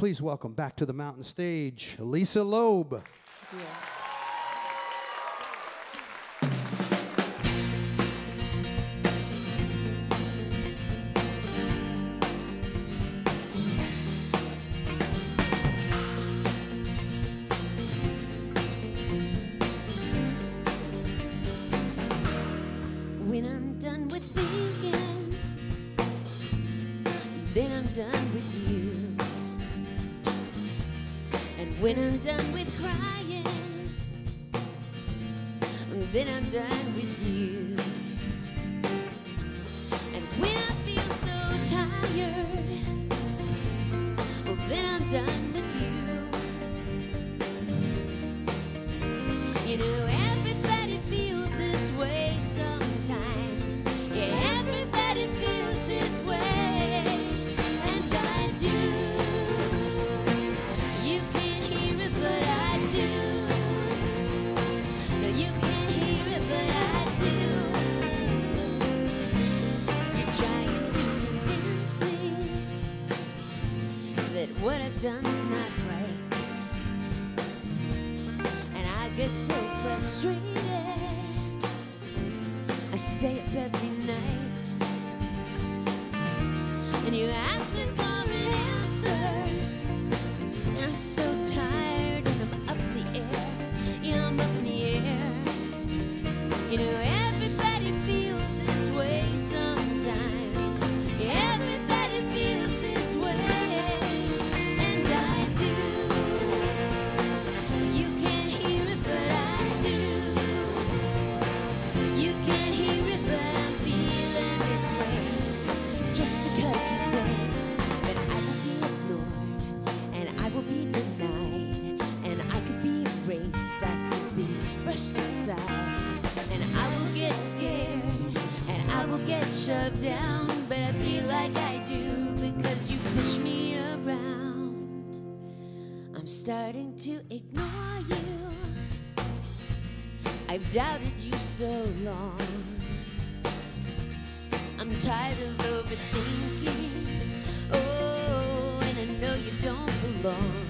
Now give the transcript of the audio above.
Please welcome back to the mountain stage, Lisa Loeb. When I'm done with thinking, then I'm done with you. When I'm done with crying, then I'm done with you. And when I feel so tired, well, then I'm done with you. You know, done's not right. And I get so frustrated. I stay up every night. Get shoved down, but I feel like I do because you push me around. I'm starting to ignore you. I've doubted you so long. I'm tired of overthinking. Oh, and I know you don't belong.